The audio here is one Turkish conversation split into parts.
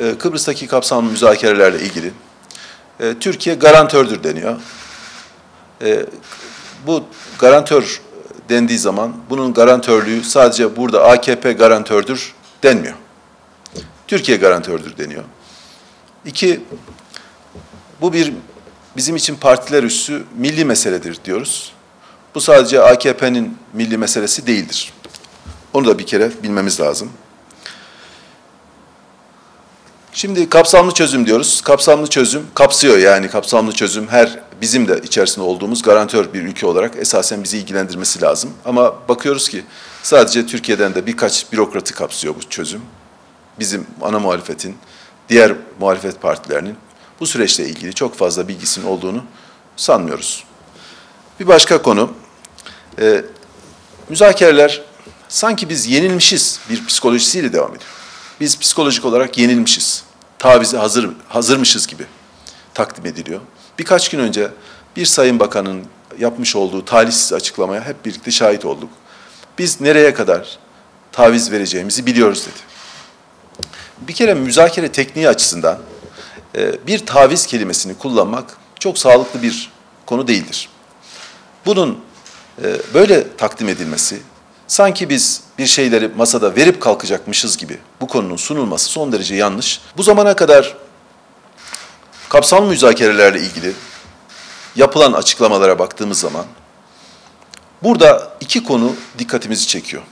Ee, Kıbrıs'taki kapsamlı müzakerelerle ilgili e, Türkiye garantördür deniyor. E, bu garantör dendiği zaman bunun garantörlüğü sadece burada AKP garantördür denmiyor. Türkiye garantördür deniyor. İki, bu bir bizim için partiler üssü milli meseledir diyoruz. Bu sadece AKP'nin milli meselesi değildir. Onu da bir kere bilmemiz lazım. Şimdi kapsamlı çözüm diyoruz. Kapsamlı çözüm kapsıyor yani kapsamlı çözüm her bizim de içerisinde olduğumuz garantör bir ülke olarak esasen bizi ilgilendirmesi lazım. Ama bakıyoruz ki sadece Türkiye'den de birkaç bürokratı kapsıyor bu çözüm. Bizim ana muhalefetin, diğer muhalefet partilerinin bu süreçle ilgili çok fazla bilgisinin olduğunu sanmıyoruz. Bir başka konu, e, müzakereler sanki biz yenilmişiz bir psikolojisiyle devam ediyor. Biz psikolojik olarak yenilmişiz. Tavize hazır hazırmışız gibi takdim ediliyor. Birkaç gün önce bir Sayın Bakan'ın yapmış olduğu talihsiz açıklamaya hep birlikte şahit olduk. Biz nereye kadar taviz vereceğimizi biliyoruz dedi. Bir kere müzakere tekniği açısından e, bir taviz kelimesini kullanmak çok sağlıklı bir konu değildir. Bunun e, böyle takdim edilmesi, sanki biz bir şeyleri masada verip kalkacakmışız gibi bu konunun sunulması son derece yanlış. Bu zamana kadar kapsamlı müzakerelerle ilgili yapılan açıklamalara baktığımız zaman burada iki konu dikkatimizi çekiyor.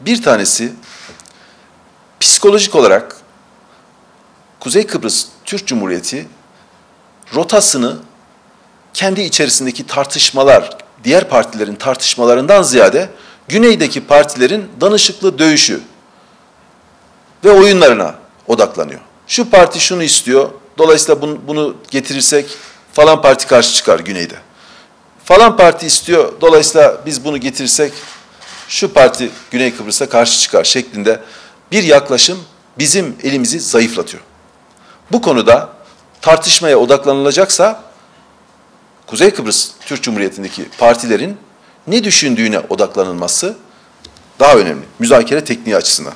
Bir tanesi psikolojik olarak Kuzey Kıbrıs Türk Cumhuriyeti rotasını kendi içerisindeki tartışmalar, diğer partilerin tartışmalarından ziyade güneydeki partilerin danışıklı dövüşü ve oyunlarına odaklanıyor. Şu parti şunu istiyor, dolayısıyla bunu, bunu getirirsek falan parti karşı çıkar güneyde. Falan parti istiyor, dolayısıyla biz bunu getirirsek şu parti Güney Kıbrıs'a karşı çıkar şeklinde bir yaklaşım bizim elimizi zayıflatıyor. Bu konuda tartışmaya odaklanılacaksa Kuzey Kıbrıs Türk Cumhuriyeti'ndeki partilerin ne düşündüğüne odaklanılması daha önemli. Müzakere tekniği açısından.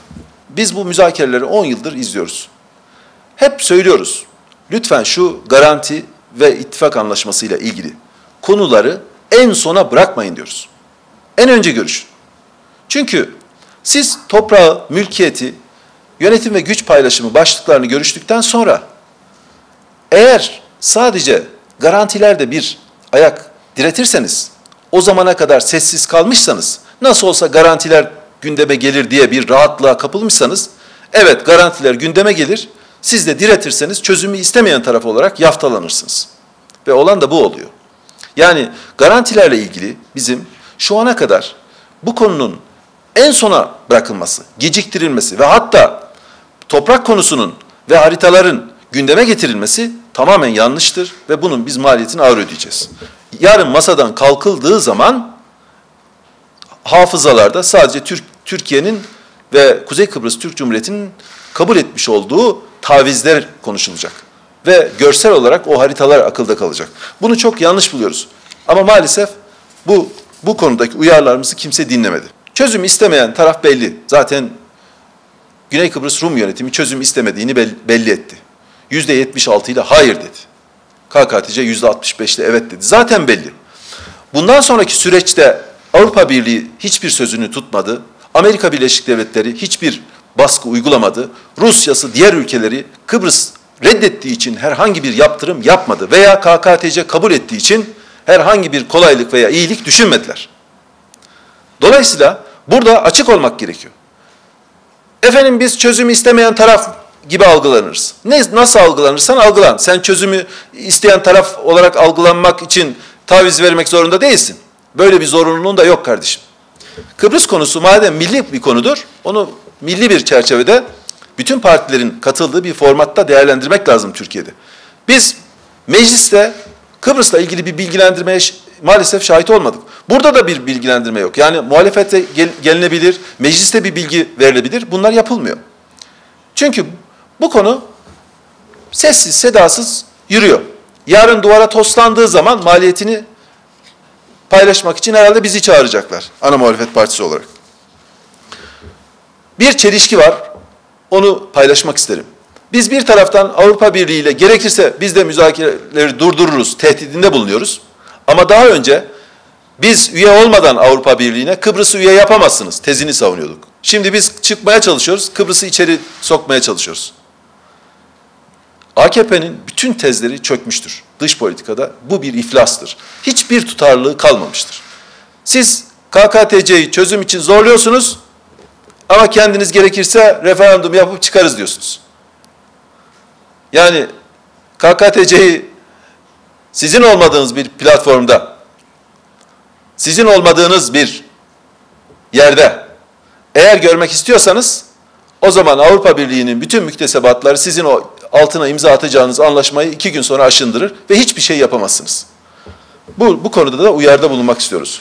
Biz bu müzakereleri 10 yıldır izliyoruz. Hep söylüyoruz. Lütfen şu garanti ve ittifak anlaşmasıyla ilgili konuları en sona bırakmayın diyoruz. En önce görüşün. Çünkü siz toprağı, mülkiyeti, yönetim ve güç paylaşımı başlıklarını görüştükten sonra eğer sadece garantilerde bir ayak diretirseniz, o zamana kadar sessiz kalmışsanız, nasıl olsa garantiler gündeme gelir diye bir rahatlığa kapılmışsanız, evet garantiler gündeme gelir, siz de diretirseniz çözümü istemeyen taraf olarak yaftalanırsınız. Ve olan da bu oluyor. Yani garantilerle ilgili bizim şu ana kadar bu konunun en sona bırakılması, geciktirilmesi ve hatta toprak konusunun ve haritaların gündeme getirilmesi tamamen yanlıştır ve bunun biz maliyetini ağır ödeyeceğiz. Yarın masadan kalkıldığı zaman hafızalarda sadece Türk Türkiye'nin ve Kuzey Kıbrıs Türk Cumhuriyeti'nin kabul etmiş olduğu tavizler konuşulacak. Ve görsel olarak o haritalar akılda kalacak. Bunu çok yanlış buluyoruz. Ama maalesef bu bu konudaki uyarılarımızı kimse dinlemedi. Çözüm istemeyen taraf belli. Zaten Güney Kıbrıs Rum yönetimi çözüm istemediğini belli etti. Yüzde yetmiş ile hayır dedi. KKTC yüzde altmış ile evet dedi. Zaten belli. Bundan sonraki süreçte Avrupa Birliği hiçbir sözünü tutmadı. Amerika Birleşik Devletleri hiçbir baskı uygulamadı. Rusya'sı diğer ülkeleri Kıbrıs reddettiği için herhangi bir yaptırım yapmadı veya KKTC kabul ettiği için herhangi bir kolaylık veya iyilik düşünmediler. Dolayısıyla burada açık olmak gerekiyor. Efendim biz çözümü istemeyen taraf gibi algılanırız. Ne, nasıl algılanırsan algılan. Sen çözümü isteyen taraf olarak algılanmak için taviz vermek zorunda değilsin. Böyle bir zorunluluğun da yok kardeşim. Kıbrıs konusu madem milli bir konudur, onu milli bir çerçevede bütün partilerin katıldığı bir formatta değerlendirmek lazım Türkiye'de. Biz mecliste Kıbrıs'la ilgili bir bilgilendirmeye maalesef şahit olmadık. Burada da bir bilgilendirme yok. Yani muhalefete gel, gelinebilir, mecliste bir bilgi verilebilir. Bunlar yapılmıyor. Çünkü bu konu sessiz, sedasız yürüyor. Yarın duvara toslandığı zaman maliyetini paylaşmak için herhalde bizi çağıracaklar ana muhalefet partisi olarak. Bir çelişki var. onu paylaşmak isterim. Biz bir taraftan Avrupa Birliği ile gerekirse biz de müzakereleri durdururuz, tehdidinde bulunuyoruz. Ama daha önce biz üye olmadan Avrupa Birliği'ne Kıbrıs'ı üye yapamazsınız tezini savunuyorduk. Şimdi biz çıkmaya çalışıyoruz, Kıbrıs'ı içeri sokmaya çalışıyoruz. AKP'nin bütün tezleri çökmüştür dış politikada. Bu bir iflastır. Hiçbir tutarlılığı kalmamıştır. Siz KKTC'yi çözüm için zorluyorsunuz ama kendiniz gerekirse referandum yapıp çıkarız diyorsunuz. Yani KKTC'yi sizin olmadığınız bir platformda, sizin olmadığınız bir yerde eğer görmek istiyorsanız o zaman Avrupa Birliği'nin bütün müktesebatları sizin o altına imza atacağınız anlaşmayı iki gün sonra aşındırır ve hiçbir şey yapamazsınız. Bu, bu konuda da uyarıda bulunmak istiyoruz.